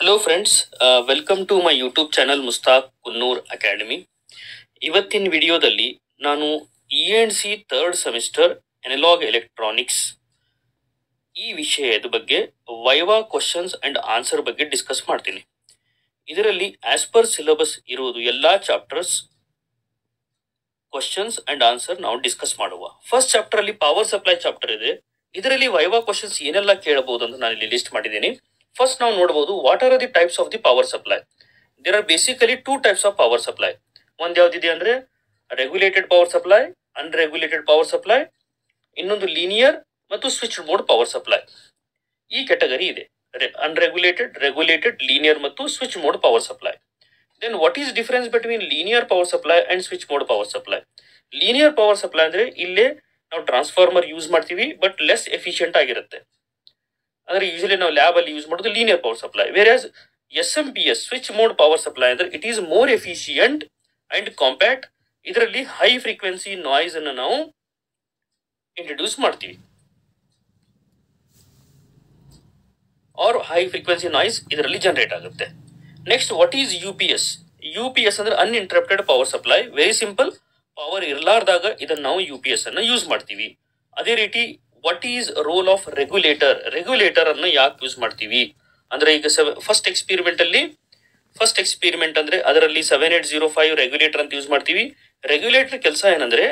Hello friends welcome to my YouTube channel Mustaq Kunnur academy ಇವತ್ತಿನ ವಿಡಿಯೋದಲ್ಲಿ ನಾನು E N C third semester analog electronics ಈ ವಿಷಯದ ಬಗ್ಗೆ ವೈವಾ ಕ್ವಶನ್ಸ್ ಅಂಡ್ ಆನ್ಸರ್ ಬಗ್ಗೆ ಡಿಸ್ಕಸ್ ಮಾಡ್ತೀನಿ. ಇದರಲ್ಲಿ ಆಸ್ ಪರ್ ಸಿಲೆಬಸ್ ಇರುವುದು ಎಲ್ಲ ಚಾಪ್ಟರ್ಸ್ ಕ್ವಶನ್ಸ್ ಅಂಡ್ ಆನ್ಸರ್ ನಾವು ಡಿಸ್ಕಸ್ ಮಾಡುವ. ಫಸ್ಟ್ ಚಾಪ್ಟರ್ ಅಲ್ಲಿ ಪವರ್ ಸಪ್ಲೈ ಚಾಪ್ಟರ್ ಇದೆ. ಇದರಲ್ಲಿ ವೈವಾ ಕ್ವಶನ್ಸ್ ಏನೆಲ್ಲ ಕೇಳಬಹುದು ಅಂತ ನಾನು ಇಲ್ಲಿ ಲಿಸ್ಟ್ ಮಾಡಿದ್ದೀನಿ. ಫಸ್ಟ್ ನಾವು ನೋಡಬಹುದು what are the types of the power supply there are basically two types of power supply ಒಂದ್ ಯಾವ್ದಿದೆ ಅಂದ್ರೆ regulated power supply unregulated power supply ಇನ್ನೊಂದು ಲೀನಿಯರ್ ಮತ್ತು ಸ್ವಿಚ್ ಮೋಡ್ ಪವರ್ ಸಪ್ಲೈ ಈ ಕ್ಯಾಟಗರಿ ಇದೆ. ಅನ್ರೆಗ್ಯುಲೇಟೆಡ್ ರೆಗ್ಯುಲೇಟೆಡ್ ಲೀನಿಯರ್ ಮತ್ತು switch mode power supply then what is difference between linear power supply and switch mode power supply linear power supply ಅಂದ್ರೆ ಇಲ್ಲೇ ನಾವು transformer use ಮಾಡ್ತೀವಿ but less efficient ಆಗಿರುತ್ತೆ. ಅಂದ್ರೆ usually ನಾವು ಲ್ಯಾಬ್ ಅಲ್ಲಿ ಯೂಸ್ ಮಾಡೋದು linear power supply whereas S M P S switch mode power supply ಅಂದ್ರೆ it is more efficient and compact ಇದರಲ್ಲಿ ಹೈ ಫ್ರೀಕ್ವೆನ್ಸಿ ನಾಯ್ಸ್ ಅನ್ನು ನಾವು ಇಂಟ್ರೊಡ್ಯೂಸ್ ಮಾಡ್ತೀವಿ. ಆರ್ ಹೈ ಫ್ರೀಕ್ವೆನ್ಸಿ ನಾಯ್ಸ್ ಇದರಲ್ಲಿ ಜನರೇಟ್ ಆಗುತ್ತೆ. Next what is U P S U P S ಅಂದ್ರೆ uninterrupted power supply very simple power ಇರಲಾರ್ದಾಗ ಇದನ್ನು ನಾವು ಯು ಪಿ ಎಸ್ ಅನ್ನು ಯೂಸ್ ಮಾಡ್ತೀವಿ. ಅದೇ ರೀತಿ what is role of regulator regulator ಅನ್ನು ಯಾಕೆ ಯೂಸ್ ಮಾಡ್ತೀವಿ? ಅಂದ್ರೆ ಈಗ ಫಸ್ಟ್ ಎಕ್ಸ್ಪಿರಿಮೆಂಟ್ ಅಲ್ಲಿ ಫಸ್ಟ್ ಎಕ್ಸ್ಪೀರಿಮೆಂಟ್ ಅಂದ್ರೆ ಅದರಲ್ಲಿ seven eight zero five regulator ಅಂತ ಯೂಸ್ ಮಾಡ್ತೀವಿ. ರೆಗ್ಯುಲೇಟರ್ ಕೆಲಸ ಏನಂದ್ರೆ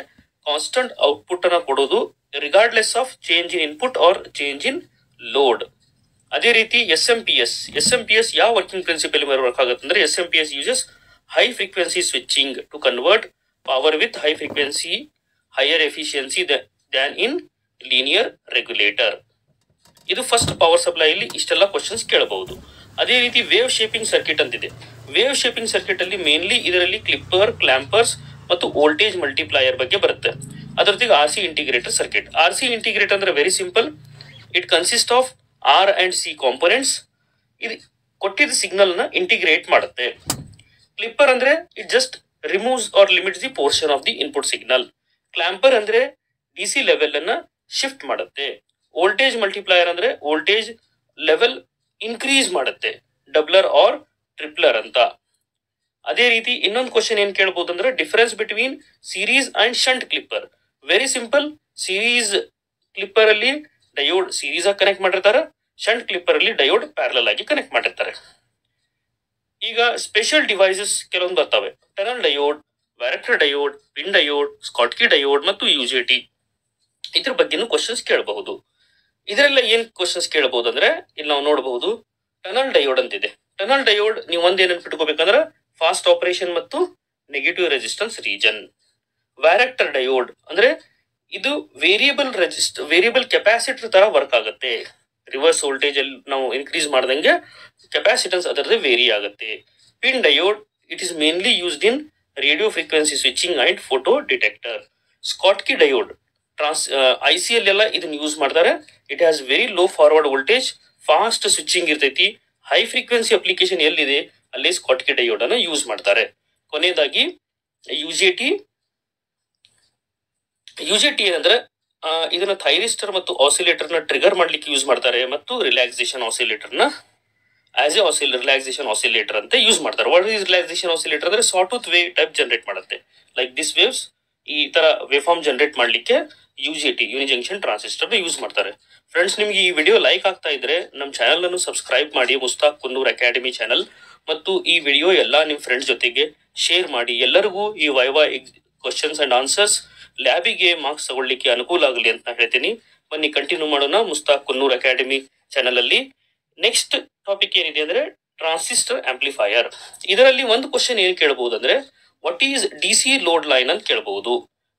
ಕಾನ್ಸ್ಟಂಟ್ ಔಟ್ಪುಟ್ ಅನ್ನ ಕೊಡೋದು regardless of change in input or change in load ಅದೇ ರೀತಿ S M P S S M P S ಯಾವ ವರ್ಕಿಂಗ್ ಪ್ರಿನ್ಸಿಪಲ್ ವರ್ಕ್ ಆಗುತ್ತೆ ಅಂದ್ರೆ S M P S uses high frequency switching to convert power with high frequency higher efficiency than in linear regulator ಇದು first power supply ಇಲ್ಲಿ ಇಷ್ಟೆಲ್ಲ questions ಕೇಳಬಹುದು. ಅದೇ ರೀತಿ wave shaping circuit ಅಂತಿದೆ. ವೇವ್ ಶೇಪಿಂಗ್ ಸರ್ಕಿಟ್ ಅಲ್ಲಿ ಮೇನ್ಲಿ ಇದರಲ್ಲಿ clipper clampers ಮತ್ತು ವೋಲ್ಟೇಜ್ ಮಲ್ಟಿಪ್ಲೈಯರ್ ಬಗ್ಗೆ ಬರುತ್ತೆ. ಅದರ ಜೊತೆಗೆ R C integrator circuit R C integrate ಅಂದ್ರೆ very simple it consist of R and C components ಇದು ಕೊಟ್ಟಿದ್ದ ಸಿಗ್ನಲ್ನ ಇಂಟಿಗ್ರೇಟ್ ಮಾಡುತ್ತೆ. ಕ್ಲಿಪ್ಪರ್ ಅಂದ್ರೆ it just removes or limits the portion of the input signal clamper ಅಂದ್ರೆ ಡಿ ಸಿ ಲೆವೆಲ್ ಅನ್ನ shift ಮಾಡುತ್ತೆ. Voltage multiplier ಅಂದ್ರೆ ವೋಲ್ಟೇಜ್ ಲೆವೆಲ್ ಇನ್ಕ್ರೀಸ್ ಮಾಡುತ್ತೆ. ಡಬ್ಲರ್ ಆರ್ ಟ್ರಿಪ್ಲರ್ ಅಂತ. ಅದೇ ರೀತಿ ಇನ್ನೊಂದು ಕ್ವಶನ್ ಏನ್ ಕೇಳಬಹುದು ಅಂದ್ರೆ difference between series and shunt clipper very simple series clipper ಅಲ್ಲಿ ಡಯೋಡ್ ಸೀರೀಸ್ ಆಗಿ ಕನೆಕ್ಟ್ ಮಾಡಿರ್ತಾರೆ ಶಂಟ್ ಕ್ಲಿಪ್ಪರ್ ಅಲ್ಲಿ ಡಯೋಡ್ ಪ್ಯಾರಲಲ್ ಆಗಿ ಕನೆಕ್ಟ್ ಮಾಡಿರ್ತಾರೆ. ಈಗ ಸ್ಪೆಷಲ್ ಡಿವೈಸಸ್ ಕೆಲವೊಂದು ಬರ್ತವೆ. Tunnel diode varactor diode pin diode Schottky diode ಮತ್ತು ಯುಜೆಟಿ ಇದ್ರ ಬಗ್ಗೆನೂ ಕ್ವಶನ್ಸ್ ಕೇಳಬಹುದು. ಇದರಲ್ಲ ಏನ್ ಕ್ವಶನ್ಸ್ ಕೇಳಬಹುದು ಅಂದ್ರೆ ಇಲ್ಲಿ ನಾವು ನೋಡಬಹುದು, ಟನಲ್ ಡಯೋಡ್ ಅಂತಿದೆ. ಟನಲ್ ಡಯೋಡ್ ನೀವು ಒಂದ್ ಏನ್ ನೆನ್ಪಿಟ್ಕೋಬೇಕಂದ್ರೆ ಫಾಸ್ಟ್ ಆಪರೇಷನ್ ಮತ್ತು negative resistance region varactor diode ಅಂದ್ರೆ ಇದು ವೇರಿಯಬಲ್ ರೆಜಿಸ್ಟ್ ವೇರಿಯಬಲ್ ಕೆಪಾಸಿಟರ್ ತರ ವರ್ಕ್ ಆಗುತ್ತೆ. ರಿವರ್ಸ್ ವೋಲ್ಟೇಜ್ ಅಲ್ಲಿ ನಾವು ಇನ್ಕ್ರೀಸ್ ಮಾಡ್ದಂಗೆ ಕೆಪಾಸಿಟನ್ಸ್ ಅದರದ್ದು ವೇರಿ ಆಗುತ್ತೆ. Pin diode it is mainly used in radio frequency switching and photo detector Schottky diode trans I C L ಎಲ್ಲ ಇದನ್ನ ಯೂಸ್ ಮಾಡ್ತಾರೆ. It has very low forward voltage fast switching ಇರ್ತೈತಿ. High frequency application ಎಲ್ಲಿದೆ? ಅಲ್ಲಿ Schottky diode ಅನ್ನ use ಮಾಡ್ತಾರೆ. ಕೊನೆಯದಾಗಿ U J T U J T ಏನಂದ್ರೆ ಇದನ್ನ ಥೈರಿಸ್ಟರ್ ಮತ್ತು ಆಸಿಲೇಟರ್ನ ಟ್ರಿಗರ್ ಮಾಡ್ಲಿಕ್ಕೆ ಯೂಸ್ ಮಾಡ್ತಾರೆ ಮತ್ತು ರಿಲ್ಯಾಕ್ಸೇಷನ್ ಆಸಿಲೇಟರ್ನ ಆಸ್ ಎ ಆಸಿಲ್ ರಿಲ್ಯಾಕ್ಸೇಷನ್ ಆಸಿಲೇಟರ್ ಅಂತ ಯೂಸ್ ಮಾಡ್ತಾರೆ. ವಾಟ್ ಇಸ್ ರಿಲ್ಯಾಕ್ಸೇಷನ್ ಆಸಿಲೇಟರ್ ಅಂದ್ರೆ ಸಾಟೂತ್ ವೇವ್ ಟೈಪ್ ಜನರೇಟ್ ಮಾಡುತ್ತೆ. ಲೈಕ್ ದಿಸ್ ವೇವ್ಸ್ ಈ ತರ ವೇಫಾರ್ಮ್ ಫಾರ್ಮ್ ಜನರೇಟ್ ಮಾಡ್ಲಿಕ್ಕೆ T uni junction transistor use ಮಾಡ್ತಾರೆ. ಫ್ರೆಂಡ್ಸ್ ನಿಮ್ಗೆ ಈ ವಿಡಿಯೋ ಲೈಕ್ ಆಗ್ತಾ ಇದ್ರೆ ನಮ್ಮ ಚಾನಲ್ ಅನ್ನು ಸಬ್ಸ್ಕ್ರೈಬ್ ಮಾಡಿ ಮುಸ್ತಾಕ್ ಕುನ್ನೂರ್ ಅಕಾಡೆಮಿ ಚಾನಲ್ ಮತ್ತು ಈ ವಿಡಿಯೋ ಎಲ್ಲ ನಿಮ್ಮ ಫ್ರೆಂಡ್ಸ್ ಜೊತೆಗೆ ಶೇರ್ ಮಾಡಿ. ಎಲ್ಲರಿಗೂ ಈ ವೈವಾ ಕ್ವಶನ್ಸ್ ಅಂಡ್ ಆನ್ಸರ್ಸ್ ಲ್ಯಾಬಿಗೆ ಮಾರ್ಕ್ಸ್ ತಗೊಳ್ಳಿಕ್ಕೆ ಅನುಕೂಲ ಆಗಲಿ ಅಂತ ಹೇಳ್ತೀನಿ. ಬನ್ನಿ ಕಂಟಿನ್ಯೂ ಮಾಡೋಣ ಮುಸ್ತಾಕ್ ಕುನ್ನೂರ್ ಅಕಾಡೆಮಿ ಚಾನಲ್ ಅಲ್ಲಿ. ನೆಕ್ಸ್ಟ್ ಟಾಪಿಕ್ ಏನಿದೆ ಅಂದ್ರೆ ಟ್ರಾನ್ಸಿಸ್ಟರ್ ಆಂಪ್ಲಿಫೈಯರ್ ಇದರಲ್ಲಿ ಒಂದು ಕ್ವಶನ್ ಏನ್ ಕೇಳಬಹುದು ಅಂದ್ರೆ what is D C load line ಅಂತ ಕೇಳಬಹುದು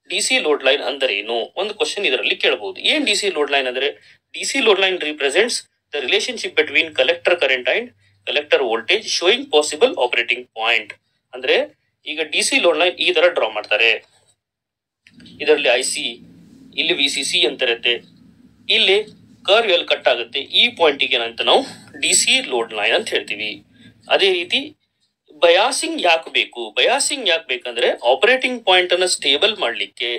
ಡಿ ಸಿ ಲೋಡ್ ಲೈನ್ ಅಂದ್ರೆ ಏನು? ಒಂದು ಕ್ವಶನ್ ಇದರಲ್ಲಿ ಕೇಳಬಹುದು ಏನ್ ಡಿ ಸಿ ಲೋಡ್ ಲೈನ್ ಅಂದ್ರೆ? D C load line represents the relationship between collector current and collector voltage showing possible operating point ಅಂದ್ರೆ ಈಗ ಡಿ ಸಿ ಲೋಡ್ ಲೈನ್ ಈ ತರ ಡ್ರಾ ಮಾಡ್ತಾರೆ. ಇದರಲ್ಲಿ ಐ ಸಿ ಇಲ್ಲಿ ವಿ ಸಿ ಸಿ ಅಂತ ಇರುತ್ತೆ. ಇಲ್ಲಿ ಕರ್ವ್ ಎಲ್ಲಿ ಕಟ್ ಆಗುತ್ತೆ? ಈ ಪಾಯಿಂಟಿಗೆ ಏನಂತ ನಾವು ಡಿ ಸಿ ಲೋಡ್ ಲೈನ್ ಅಂತ ಹೇಳ್ತೀವಿ. ಅದೇ ರೀತಿ ಬಯಾಸಿಂಗ್ ಯಾಕೆ ಬೇಕು? ಬಯಾಸಿಂಗ್ ಯಾಕೆ ಬೇಕಂದ್ರೆ ಆಪರೇಟಿಂಗ್ ಪಾಯಿಂಟ್ ಅನ್ನ ಸ್ಟೇಬಲ್ ಮಾಡಲಿಕ್ಕೆ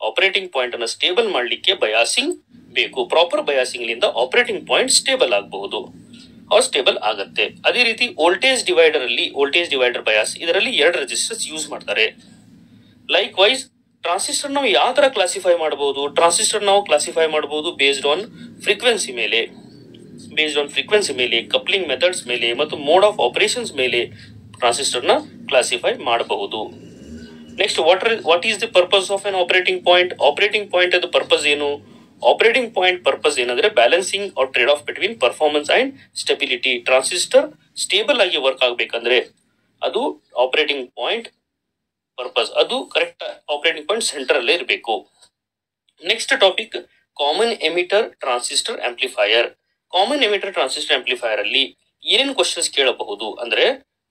ಆಪರೇಟಿಂಗ್ ಪಾಯಿಂಟ್ ಅನ್ನ ಸ್ಟೇಬಲ್ ಮಾಡಲಿಕ್ಕೆ ಬಯಾಸಿಂಗ್ ಬೇಕು. ಪ್ರಾಪರ್ ಬಯಾಸಿಂಗ್ ಲಿಂದ ಆಪರೇಟಿಂಗ್ ಪಾಯಿಂಟ್ ಸ್ಟೇಬಲ್ ಆಗಬಹುದು ಸ್ಟೇಬಲ್ ಆಗುತ್ತೆ. ಅದೇ ರೀತಿ ವೋಲ್ಟೇಜ್ ಡಿವೈಡರ್ ಅಲ್ಲಿ ವೋಲ್ಟೇಜ್ ಡಿವೈಡರ್ ಬಯಾಸ್, ಇದರಲ್ಲಿ ಎರಡು ರೆಜಿಸ್ಟರ್ಸ್ ಯೂಸ್ ಮಾಡ್ತಾರೆ. ಲೈಕ್ ವೈಸ್ ಟ್ರಾನ್ಸಿಸ್ಟರ್ ನಾವು ಯಾವ ತರ ಕ್ಲಾಸಿಫೈ ಮಾಡಬಹುದು ಟ್ರಾನ್ಸಿಸ್ಟರ್ ನಾವು ಕ್ಲಾಸಿಫೈ ಮಾಡಬಹುದು ಬೇಸ್ಡ್ ಆನ್ ಫ್ರೀಕ್ವೆನ್ಸಿ ಮೇಲೆ. ಬೇಸ್ಡ್ ಆನ್ ಫ್ರೀಕ್ವೆನ್ಸಿ ಮೇಲೆ ಕಪ್ಲಿಂಗ್ ಮೆಥಡ್ಸ್ ಮೇಲೆ, ಮತ್ತು ಮೋಡ್ ಆಫ್ ಆಪರೇಷನ್ಸ್ ಮೇಲೆ. ಟ್ರಾನ್ಸಿಸ್ಟರ್ನ ಕ್ಲಾಸಿಫೈ ಮಾಡಬಹುದು. Next what what is the purpose of an operating point operating point ಅದು ಪರ್ಪಸ್ ಏನು? ಆಪರೇಟಿಂಗ್ ಪಾಯಿಂಟ್ ಪರ್ಪಸ್ ಏನಂದ್ರೆ balancing or trade off between performance and stability transistor stable ಆಗಿ work ಆಗಬೇಕಂದ್ರೆ ಅದು operating point purpose ಅದು correct operating point centre ಅಲ್ಲೇ ಇರಬೇಕು. Next topic common emitter transistor amplifier common emitter transistor amplifier ಅಲ್ಲಿ ಏನೇನು questions ಕೇಳಬಹುದು? ಅಂದ್ರೆ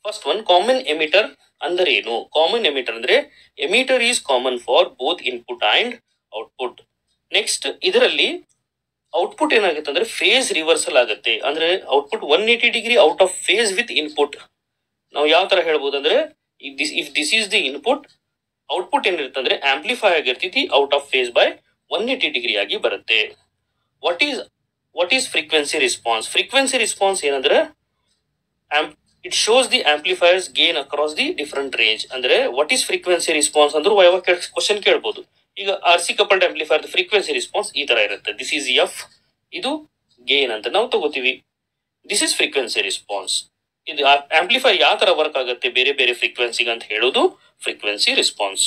ಫಸ್ಟ್ ಒನ್ ಕಾಮನ್ ಎಮಿಟರ್ ಅಂದ್ರೆ ಏನು? ಕಾಮನ್ ಎಮಿಟರ್ ಅಂದ್ರೆ emitter is common for both input and output next ಇದರಲ್ಲಿ ಔಟ್ಪುಟ್ ಏನಾಗುತ್ತೆ ಅಂದ್ರೆ ಫೇಸ್ ರಿವರ್ಸಲ್ ಆಗುತ್ತೆ. ಅಂದ್ರೆ output one eighty degree out of phase with input ನಾವು ಯಾವ ತರ ಹೇಳ್ಬೋದು ಅಂದ್ರೆ if this is the input output ಏನಿರುತ್ತೆ ಅಂದ್ರೆ ಆಂಪ್ಲಿಫೈ ಆಗಿರ್ತೈತಿ out of phase by one eighty degree ಆಗಿ ಬರುತ್ತೆ. What is what is frequency response frequency response ಏನಂದ್ರೆ it shows the amplifiers gain across the different range ಅಂದ್ರೆ what is frequency response ಅಂದ್ರೆ question ಕೇಳ್ಬೋದು ಈಗ R C coupled amplifier frequency response ಈ ತರ ಇರುತ್ತೆ ದಿಸ್ ಈಸ್ ಎಫ್ ಇದು gain ಅಂತ ನಾವು ತಗೋತೀವಿ ದಿಸ್ ಇಸ್ ಫ್ರೀಕ್ವೆನ್ಸಿ ರಿಸ್ಪಾನ್ಸ್ ಇದು ಆಂಪ್ಲಿಫೈರ್ ಯಾವ ತರ ವರ್ಕ್ ಆಗುತ್ತೆ ಬೇರೆ ಬೇರೆ ಫ್ರೀಕ್ವೆನ್ಸಿಗೆ ಅಂತ ಹೇಳೋದು ಫ್ರೀಕ್ವೆನ್ಸಿ ರಿಸ್ಪಾನ್ಸ್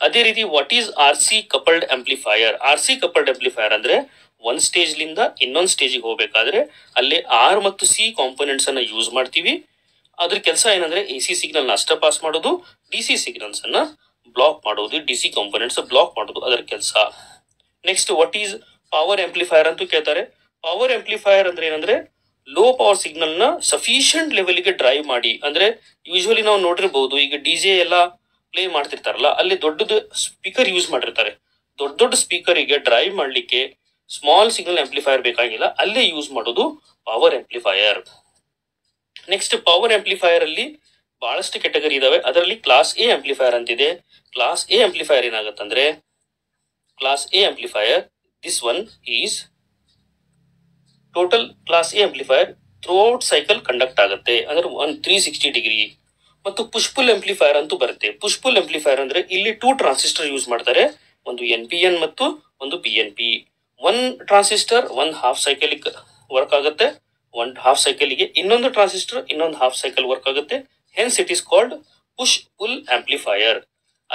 ಅದೇ ರೀತಿ what is R C coupled amplifier R C coupled amplifier ಅಂದ್ರೆ ಒಂದ್ ಸ್ಟೇಜ್ ಲಿಂದ ಇನ್ನೊಂದ್ ಸ್ಟೇಜಿಗೆ ಹೋಗ್ಬೇಕಾದ್ರೆ, ಅಲ್ಲಿ ಆರ್ ಮತ್ತು ಸಿ ಕಾಂಪೋನೆಂಟ್ಸ್ ಅನ್ನ ಯೂಸ್ ಮಾಡ್ತೀವಿ. ಅದ್ರ ಕೆಲಸ ಏನಂದ್ರೆ ಎ ಸಿ ಸಿಗ್ನಲ್ ಅಷ್ಟೇ ಪಾಸ್ ಮಾಡೋದು, ಡಿ ಸಿ ಸಿಗ್ನಲ್ಸ್ ಅನ್ನ ಬ್ಲಾಕ್ ಮಾಡೋದು, ಡಿ ಸಿ ಕಾಂಪೋನೆಂಟ್ಸ್ ಬ್ಲಾಕ್ ಮಾಡೋದು ಅದರ ಕೆಲಸ. Next what is power amplifier ಅಂತೂ ಕೇಳ್ತಾರೆ. ಪವರ್ ಆಂಪ್ಲಿಫೈಯರ್ ಅಂದ್ರೆ ಏನಂದ್ರೆ ಲೋ ಪವರ್ ಸಿಗ್ನಲ್ನ ಸಫಿಶಿಯಂಟ್ ಲೆವೆಲ್ಗೆ ಡ್ರೈವ್ ಮಾಡಿ. ಅಂದ್ರೆ ಯೂಶುವಲಿ ನಾವು ನೋಡಿರ್ಬಹುದು ಈಗ ಡಿ ಜೆ ಎಲ್ಲ ಪ್ಲೇ ಮಾಡ್ತಿರ್ತಾರಲ್ಲ, ಅಲ್ಲಿ ದೊಡ್ಡದು ಸ್ಪೀಕರ್ ಯೂಸ್ ಮಾಡಿರ್ತಾರೆ. ದೊಡ್ಡ ದೊಡ್ಡ ಸ್ಪೀಕರಿಗೆ ಡ್ರೈವ್ ಮಾಡ್ಲಿಕ್ಕೆ ಸ್ಮಾಲ್ ಸಿಗ್ನಲ್ ಆಂಪ್ಲಿಫೈಯರ್ ಬೇಕಾಗಿಲ್ಲ, ಅಲ್ಲೇ ಯೂಸ್ ಮಾಡೋದು power amplifier next power amplifier ಅಲ್ಲಿ ಬಹಳಷ್ಟು ಕೆಟಗರಿ ಇದಾವೆ. ಅದರಲ್ಲಿ ಕ್ಲಾಸ್ ಎ ಆಂಪ್ಲಿಫೈಯರ್ ಅಂತಿದೆ. Class A amplifier ಏನಾಗುತ್ತಂದ್ರೆ class A amplifier this one is total class A amplifier throughout cycle conduct ಆಗುತ್ತೆ. ಅಂದ್ರೆ ಒನ್ ತ್ರೀ ಸಿಕ್ಸ್ಟಿ ಡಿಗ್ರಿ ಮತ್ತು ಪುಷ್ಪುಲ್ ಆಂಪ್ಲಿಫೈಯರ್ ಅಂತೂ ಬರುತ್ತೆ. ಪುಷ್ಪುಲ್ ಆಂಪ್ಲಿಫೈಯರ್ ಅಂದ್ರೆ ಇಲ್ಲಿ ಟೂ ಟ್ರಾನ್ಸಿಸ್ಟರ್ ಯೂಸ್ ಮಾಡ್ತಾರೆ. ಒಂದು ಎನ್ ಪಿ ಎನ್ ಮತ್ತು ಒಂದು P N P one transistor one half cycle work ಆಗುತ್ತೆ. ಒನ್ ಹಾಫ್ ಸೈಕಲ್ಗೆ ಇನ್ನೊಂದು ಟ್ರಾನ್ಸಿಸ್ಟರ್ ಇನ್ನೊಂದು ಹಾಫ್ ಸೈಕಲ್ ವರ್ಕ್ ಆಗುತ್ತೆ. Hence it is called push pull amplifier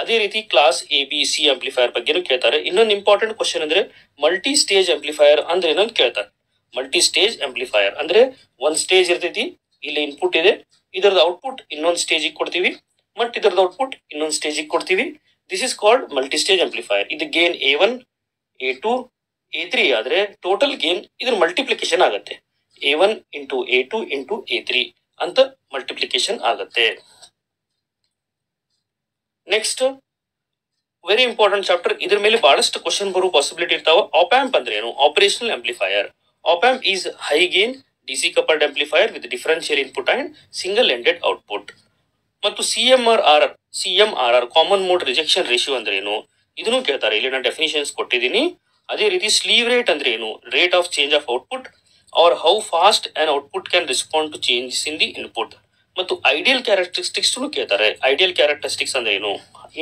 ಅದೇ ರೀತಿ class A B C amplifier ಬಗ್ಗೆನೂ ಕೇಳ್ತಾರೆ. ಇನ್ನೊಂದು ಇಂಪಾರ್ಟೆಂಟ್ ಕ್ವಶನ್ ಅಂದ್ರೆ ಮಲ್ಟಿ ಸ್ಟೇಜ್ ಆಂಪ್ಲಿಫೈಯರ್ ಅಂದ್ರೆ ಏನಂತ ಕೇಳ್ತಾರೆ. ಮಲ್ಟಿ ಸ್ಟೇಜ್ ಆಂಪ್ಲಿಫೈಯರ್ ಅಂದ್ರೆ ಒಂದ್ ಸ್ಟೇಜ್ ಇರ್ತೈತಿ, ಇಲ್ಲಿ ಇನ್ಪುಟ್ ಇದೆ. ಇದರದ ಔಟ್ಪುಟ್ ಇನ್ನೊಂದು ಸ್ಟೇಜಿಗೆ ಕೊಡ್ತೀವಿ. ಮತ್ ಇದರದ ಔಟ್ಪುಟ್ ಇನ್ನೊಂದು ಸ್ಟೇಜಿಗೆ ಕೊಡ್ತೀವಿ. This is called multistage amplifier ಇದು gain A one A two A three ಆದ್ರೆ ಟೋಟಲ್ ಗೇನ್ ಇದ್ರ ಮಲ್ಟಿಪ್ಲಿಕೇಶನ್ ಆಗುತ್ತೆ. A one into A two into A three ಅಂತ ಮಲ್ಟಿಪ್ಲಿಕೇಶನ್ ಆಗುತ್ತೆ. ನೆಕ್ಸ್ಟ್ ವೆರಿ ಇಂಪಾರ್ಟೆಂಟ್ ಚಾಪ್ಟರ್ ಇದ್ರ ಮೇಲೆ ಬಹಳಷ್ಟು ಕ್ವಶನ್ ಬರೋ ಪಾಸಿಬಿಲಿಟಿ ಇರ್ತಾವ. ಆಪ್ಯಾಂಪ್ ಅಂದ್ರೆ ಏನು? Operational amplifier op amp is high gain DC coupled amplifier with differential input and single ended output ಮತ್ತು C M R R C M R R common mode rejection ratio ಅಂದ್ರೆ ಏನು? ಇದನ್ನು ಕೇಳ್ತಾರೆ. ಇಲ್ಲಿ ನಾನು ಡೆಫಿನಿಷನ್ಸ್ ಕೊಟ್ಟಿದ್ದೀನಿ. ಅದೇ ರೀತಿ ಸ್ಲೀವ್ ರೇಟ್ ಅಂದ್ರೆ ಏನು? Rate of change of output or how fast an output can respond to changes in the input ಮತ್ತು ಐಡಿಯಲ್ ಕ್ಯಾರೆಕ್ಟರಿಸ್ಟಿಕ್ಸ್ ಕೇಳ್ತಾರೆ. ಐಡಿಯಲ್ ಕ್ಯಾರೆಕ್ಟರಿಸ್ಟಿಕ್ಸ್ ಅಂದ್ರೆ ಏನು?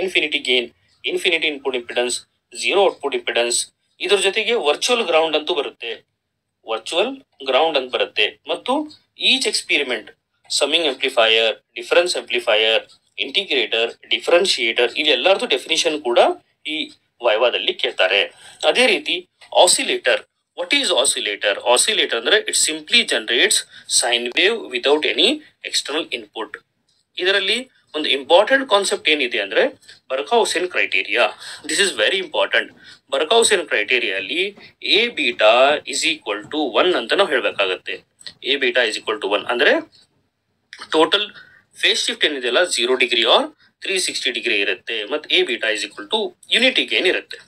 Infinity gain infinity input impedance zero output impedance ಇದ್ರ ಜೊತೆಗೆ virtual ground ಅಂತೂ ಬರುತ್ತೆ. Virtual ground ಅಂತ ಬರುತ್ತೆ. ಮತ್ತು each experiment summing amplifier difference amplifier integrator differentiator ಇವೆಲ್ಲರದು definition ಕೂಡ ಈ ವೈವಾದಲ್ಲಿ ಕೇಳ್ತಾರೆ. ಅದೇ ರೀತಿ oscillator what is oscillator oscillator ಅಂದ್ರೆ it simply generates sine wave without any external input ಇದರಲ್ಲಿ ಒಂದು ಇಂಪಾರ್ಟೆಂಟ್ ಕಾನ್ಸೆಪ್ಟ್ ಏನಿದೆ ಅಂದ್ರೆ Barkhausen criteria this is very important Barkhausen ಕ್ರೈಟೀರಿಯಲ್ಲಿ A beta is equal to one ಅಂತ ನಾವು ಹೇಳಬೇಕಾಗತ್ತೆ. A beta is equal to one ಅಂದ್ರೆ total phase shift ಏನಿದೆಯಲ್ಲ zero degree or three sixty degree ಇರುತ್ತೆ. ಮತ್ತೆ A beta is equal to unity gain ಇರುತ್ತೆ.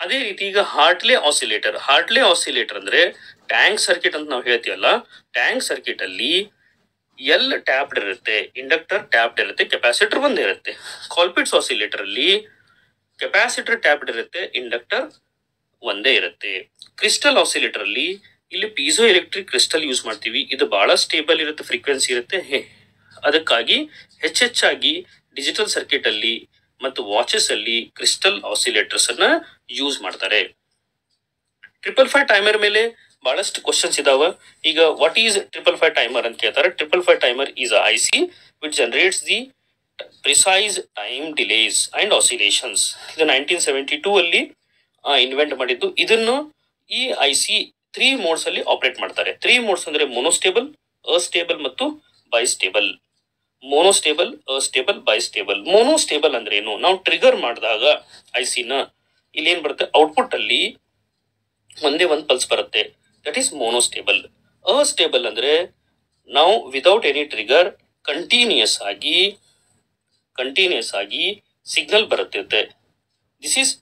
ಅದೇ ರೀತಿ ಈಗ ಹಾರ್ಟ್ಲೆ ಆಸಿಲೇಟರ್ ಹಾರ್ಟ್ಲೆ ಆಸಿಲೇಟರ್ ಅಂದ್ರೆ ಟ್ಯಾಂಕ್ ಸರ್ಕಿಟ್ ಅಂತ ನಾವು ಹೇಳ್ತೀವಲ್ಲ ಟ್ಯಾಂಕ್ ಸರ್ಕಿಟ್ ಅಲ್ಲಿ ಎಲ್ ಟ್ಯಾಪ್ಡ್ ಇರುತ್ತೆ ಇಂಡಕ್ಟರ್ ಟ್ಯಾಪ್ಡ್ ಇರುತ್ತೆ ಕೆಪಾಸಿಟರ್ ಒಂದೇ ಇರುತ್ತೆ. ಕಾಲ್ಪಿಟ್ಸ್ ಆಸಿಲೇಟರ್ ಅಲ್ಲಿ ಕೆಪಾಸಿಟರ್ ಟ್ಯಾಪ್ಡ್ ಇರುತ್ತೆ ಇಂಡಕ್ಟರ್ ಒಂದೇ ಇರುತ್ತೆ. ಕ್ರಿಸ್ಟಲ್ ಆಸಿಲೇಟರ್ ಅಲ್ಲಿ ಇಲ್ಲಿ ಪೀಸೋ ಎಲೆಕ್ಟ್ರಿಕ್ ಕ್ರಿಸ್ಟಲ್ ಯೂಸ್ ಮಾಡ್ತೀವಿ. ಇದು ಬಹಳ ಸ್ಟೇಬಲ್ ಇರುತ್ತೆ ಫ್ರೀಕ್ವೆನ್ಸಿ ಇರುತ್ತೆ. ಅದಕ್ಕಾಗಿ ಹೆಚ್ಚೆಚ್ಚಾಗಿ ಡಿಜಿಟಲ್ ಸರ್ಕಿಟ್ ಅಲ್ಲಿ ಮತ್ತು ವಾಚಸ್ ಅಲ್ಲಿ ಕ್ರಿಸ್ಟಲ್ ಆಸಿಲೇಟರ್ಸ್ ಅನ್ನ ಯೂಸ್ ಮಾಡ್ತಾರೆ. ಟ್ರಿಪಲ್ ಫೈವ್ ಟೈಮರ್ ಮೇಲೆ ಬಹಳಷ್ಟು ಕ್ವಶನ್ಸ್ ಇದಾವೆ. ಈಗ what is triple five timer ಅಂತ ಕೇಳ್ತಾರೆ. Triple five timer is I C which generates the precise time delays and oscillations ಇದು ನೈನ್ಟೀನ್ ಸೆವೆಂಟಿ ಟೂ ಅಲ್ಲಿ ಇನ್ವೆಂಟ್ ಮಾಡಿದ್ದು. ಇದನ್ನು ಈ ಐ ಸಿ ತ್ರೀ ಮೋಡ್ಸ್ ಅಲ್ಲಿ ಆಪರೇಟ್ ಮಾಡ್ತಾರೆ. ತ್ರೀ ಮೋಡ್ಸ್ ಅಂದ್ರೆ ಮೊನೋಸ್ಟೇಬಲ್ ಅಸ್ಟೇಬಲ್ ಮತ್ತು ಬೈಸ್ಟೇಬಲ್ ಮೋನೋಸ್ಟೇಬಲ್ ಅಸ್ಟೇಬಲ್ ಬೈಸ್ಟೇಬಲ್ ಮೋನೋಸ್ಟೇಬಲ್ ಅಂದ್ರೆ ಏನು? ನಾವು ಟ್ರಿಗರ್ ಮಾಡಿದಾಗ ಐ ಸಿನ ಇಲ್ಲಿ ಏನ್ ಬರುತ್ತೆ? ಔಟ್ಪುಟ್ ಅಲ್ಲಿ ಒಂದೇ ಒಂದು ಪಲ್ಸ್ ಬರುತ್ತೆ. ದಟ್ ಈಸ್ ಮೋನೋಸ್ಟೇಬಲ್ ಅಸ್ಟೇಬಲ್ ಅಂದ್ರೆ ನಾವು ವಿಥೌಟ್ ಎನಿ ಟ್ರಿಗರ್ ಕಂಟಿನ್ಯೂಸ್ ಆಗಿ ಕಂಟಿನ್ಯೂಸ್ ಆಗಿ signal ಬರುತ್ತಿರುತ್ತೆ. This is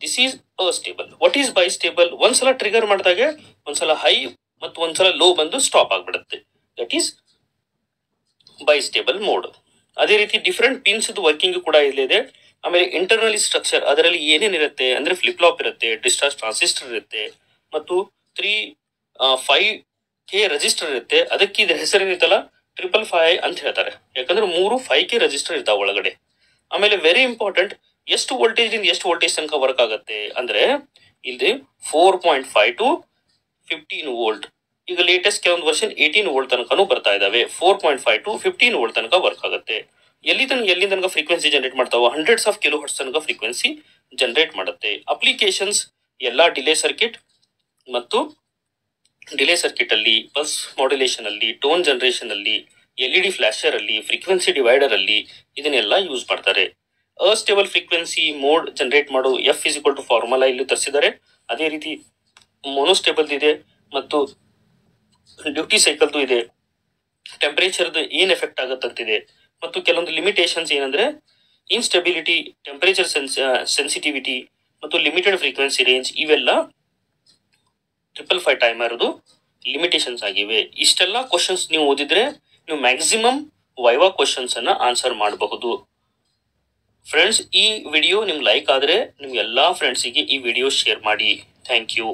this is astable what is bistable ಒಂದ್ಸಲ ಟ್ರಿಗರ್ ಮಾಡಿದಾಗ ಒಂದ್ಸಲ ಹೈ ಮತ್ತು ಒಂದ್ಸಲ ಲೋ ಬಂದು ಸ್ಟಾಪ್ ಆಗ್ಬಿಡುತ್ತೆ. That is bistable mode ಅದೇ ರೀತಿ ಡಿಫ್ರೆಂಟ್ ಪಿನ್ಸ್ ವರ್ಕಿಂಗ್ ಕೂಡ ಇಲ್ಲಿದೆ. ಆಮೇಲೆ ಇಂಟರ್ನಲಿ ಸ್ಟ್ರಕ್ಚರ್ ಅದರಲ್ಲಿ ಏನೇನಿರುತ್ತೆ ಅಂದ್ರೆ ಫ್ಲಿಪ್ ಫ್ಲಾಪ್ ಇರುತ್ತೆ ಡಿಸ್ಚಾರ್ಜ್ ಟ್ರಾನ್ಸಿಸ್ಟರ್ ಇರುತ್ತೆ ಮತ್ತು ತ್ರೀ ಫೈವ್ ಕೆ ರೆಜಿಸ್ಟರ್ ಇರುತ್ತೆ. ಅದಕ್ಕೆ ಇದ್ರ ಹೆಸರೇನಿತ್ತಲ್ಲ ಟ್ರಿಪಲ್ ಫೈವ್ ಅಂತ ಹೇಳ್ತಾರೆ. ಯಾಕಂದ್ರೆ ಮೂರು ಫೈವ್ ಕೆ ರೆಜಿಸ್ಟರ್ ಇರ್ತಾವೆ ಒಳಗಡೆ. ಆಮೇಲೆ ವೆರಿ ಇಂಪಾರ್ಟೆಂಟ್ ಎಷ್ಟು ವೋಲ್ಟೇಜ್ ಇಂದ ಎಷ್ಟು ವೋಲ್ಟೇಜ್ ತನಕ ವರ್ಕ್ ಆಗುತ್ತೆ ಅಂದ್ರೆ ಇಲ್ಲಿ four point five to fifteen volt ಈಗ ಲೇಟೆಸ್ಟ್ ಕೆಲವೊಂದು ವರ್ಷನ್ ಏಯ್ಟೀನ್ ವೋಲ್ಟ್ ತನಕನೂ ಬರ್ತಾ ಇದಾವೆ. Four point five to fifteen volt ತನಕ ವರ್ಕ್ ಆಗುತ್ತೆ. ಎಲ್ಲಿ ತನಕ ಎಲ್ಲಿ ತನಕ ಫ್ರೀಕ್ವೆನ್ಸಿ ಜನರೇಟ್ ಮಾಡ್ತಾವೋ ಹಂಡ್ರೆಡ್ಸ್ ಆಫ್ ಕಿಲೋ ಹರ್ಟ್ಸ್ ತನಕ ಫ್ರೀಕ್ವೆನ್ಸಿ ಜನರೇಟ್ ಮಾಡುತ್ತೆ. ಅಪ್ಲಿಕೇಶನ್ಸ್ ಎಲ್ಲ ಡಿಲೇ ಸರ್ಕಿಟ್ ಮತ್ತು ಡಿಲೇ ಸರ್ಕಿಟ್ ಅಲ್ಲಿ ಪಲ್ಸ್ ಮಾಡ್ಯುಲೇಷನ್ ಅಲ್ಲಿ ಟೋನ್ ಜನರೇಷನ್ ಅಲ್ಲಿ ಎಲ್ ಇ ಡಿ ಫ್ಲಾಶರ್ ಅಲ್ಲಿ ಫ್ರೀಕ್ವೆನ್ಸಿ ಡಿವೈಡರ್ ಅಲ್ಲಿ ಇದನ್ನೆಲ್ಲ ಯೂಸ್ ಮಾಡ್ತಾರೆ. ಅಸ್ಟೇಬಲ್ ಫ್ರೀಕ್ವೆನ್ಸಿ ಮೋಡ್ ಜನರೇಟ್ ಮಾಡೋ ಎಫ್ ಫಿಸಿಕಲ್ ಟು ಫಾರ್ಮುಲಾ ಇಲ್ಲಿ ತರಿಸಿದ್ದಾರೆ ಅದೇ ರೀತಿ ಮೊನೋಸ್ಟೇಬಲ್ ಇದೆ ಮತ್ತು ಡ್ಯೂಟಿ ಸೈಕಲ್ದು ಇದೆ. ಟೆಂಪರೇಚರ್ದು ಏನು ಎಫೆಕ್ಟ್ ಆಗುತ್ತಂತಿದೆ? ಮತ್ತು ಕೆಲವೊಂದು ಲಿಮಿಟೇಷನ್ಸ್ ಏನಂದ್ರೆ ಇನ್ಸ್ಟೆಬಿಲಿಟಿ ಟೆಂಪರೇಚರ್ ಸೆನ್ಸ್ ಸೆನ್ಸಿಟಿವಿಟಿ ಮತ್ತು ಲಿಮಿಟೆಡ್ ಫ್ರೀಕ್ವೆನ್ಸಿ ರೇಂಜ್ ಇವೆಲ್ಲ ಟ್ರಿಪಲ್ ಫೈವ್ ಟೈಮರ್ದು ಲಿಮಿಟೇಷನ್ಸ್ ಆಗಿವೆ. ಇಷ್ಟೆಲ್ಲ ಕ್ವಶನ್ಸ್ ನೀವು ಓದಿದ್ರೆ ನೀವು ಮ್ಯಾಕ್ಸಿಮಮ್ ವೈವಾ ಕ್ವಶನ್ಸ್ ಅನ್ನ ಆನ್ಸರ್ ಮಾಡಬಹುದು. ಫ್ರೆಂಡ್ಸ್ ಈ ವಿಡಿಯೋ ನಿಮ್ಗೆ ಲೈಕ್ ಆದ್ರೆ ನಿಮ್ಮ ಎಲ್ಲ ಫ್ರೆಂಡ್ಸಿಗೆ ಈ ವಿಡಿಯೋ ಶೇರ್ ಮಾಡಿ. Thank you